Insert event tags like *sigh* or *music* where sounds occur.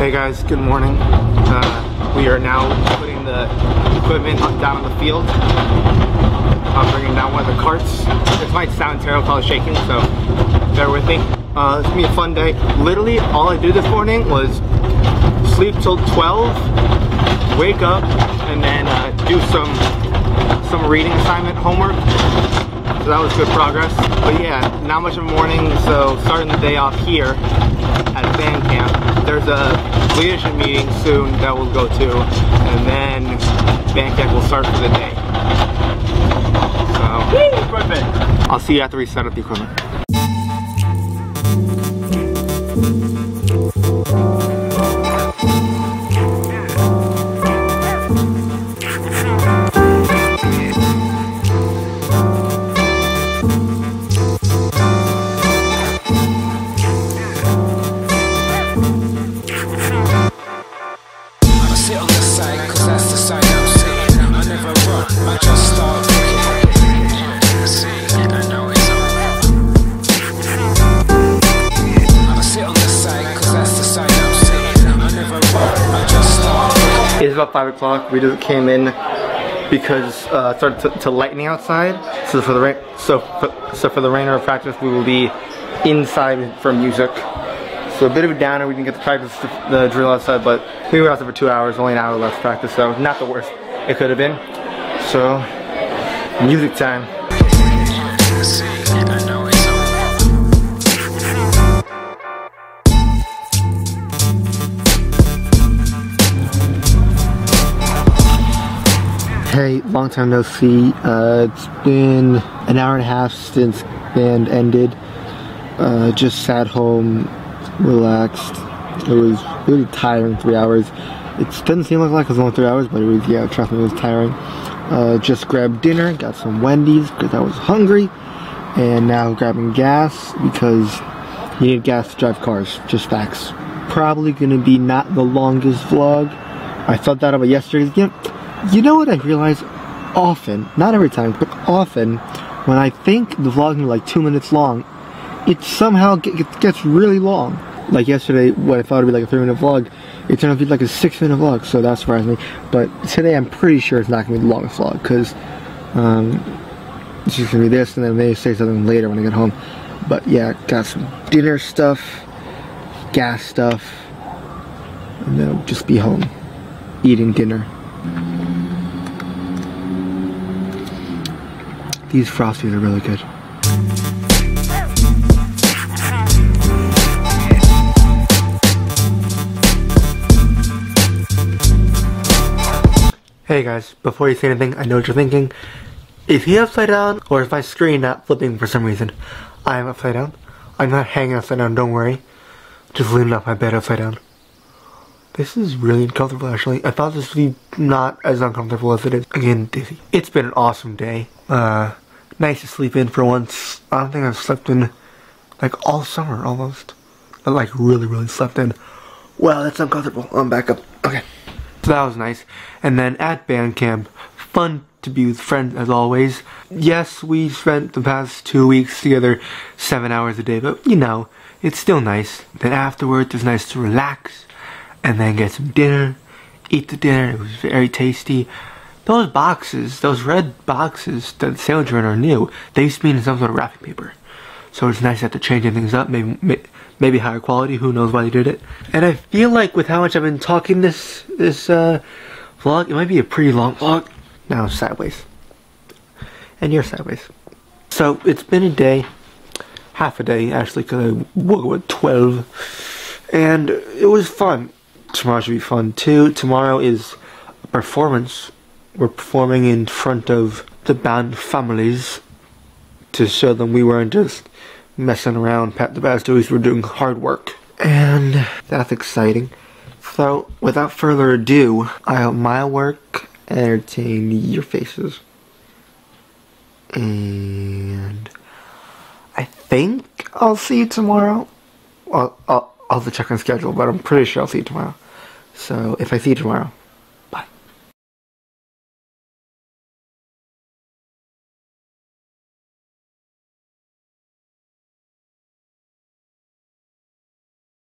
Hey guys, good morning. Uh, we are now putting the equipment down on the field. I'm bringing down one of the carts. This might sound terrible while shaking, so bear with me. Uh, it's gonna be a fun day. Literally, all I did this morning was sleep till 12, wake up, and then uh, do some some reading assignment homework. So that was good progress. But yeah, not much of a morning, so starting the day off here at band camp. There's a leadership meeting soon that we'll go to, and then band camp will start for the day. So, I'll see you after we set up the equipment. *laughs* It's about 5 o'clock. We just came in because uh, it started to, to lightning outside. So for the rain, so for, so for the rain or practice, we will be inside for music. So a bit of a downer. We didn't get to practice the, the drill outside, but we were outside for two hours. Only an hour left practice, so not the worst it could have been. So music time. Hey, long time no see. Uh, it's been an hour and a half since band ended. Uh, just sat home, relaxed. It was really tiring, three hours. It doesn't seem like it was only three hours, but it was, yeah, trust me, it was tiring. Uh, just grabbed dinner, got some Wendy's because I was hungry, and now grabbing gas because you need gas to drive cars. Just facts. Probably gonna be not the longest vlog. I thought that about yesterday. You know, you know what I realize often, not every time, but often, when I think the vlog is like two minutes long, it somehow get, get- gets really long. Like yesterday, what I thought would be like a three minute vlog, it turned out to be like a six minute vlog, so that surprised me. But today I'm pretty sure it's not to be the longest vlog, because um, it's just to be this, and then maybe say something later when I get home. But yeah, got some dinner stuff, gas stuff, and then I'll just be home eating dinner. These frosties are really good. Hey guys, before you say anything, I know what you're thinking. Is he upside down or is my screen not flipping for some reason? I am upside down. I'm not hanging upside down, don't worry. Just leaning off my bed upside down. This is really uncomfortable actually. I thought this would be not as uncomfortable as it is. Again, dizzy. It's been an awesome day. Uh, nice to sleep in for once. I don't think I've slept in like all summer almost. I like really, really slept in. Well, that's uncomfortable. I'm back up. Okay. So that was nice. And then at band camp, fun to be with friends as always. Yes, we spent the past two weeks together seven hours a day, but you know, it's still nice. Then afterwards, it's nice to relax and then get some dinner, eat the dinner. It was very tasty. Those boxes, those red boxes that the sandwich are new. They used to be in some sort of wrapping paper. So it's nice that they're changing things up, maybe maybe higher quality. Who knows why they did it? And I feel like with how much I've been talking this this uh, vlog, it might be a pretty long vlog. Now sideways, and you're sideways. So it's been a day, half a day actually, because I woke up at twelve, and it was fun. Tomorrow should be fun too. Tomorrow is a performance. We're performing in front of the band families to show them we weren't just messing around pat the bastards, we're doing hard work. And that's exciting. So, without further ado, I hope my work entertain your faces. And I think I'll see you tomorrow. I'll, I'll have to check on schedule, but I'm pretty sure I'll see you tomorrow. So, if I see you tomorrow,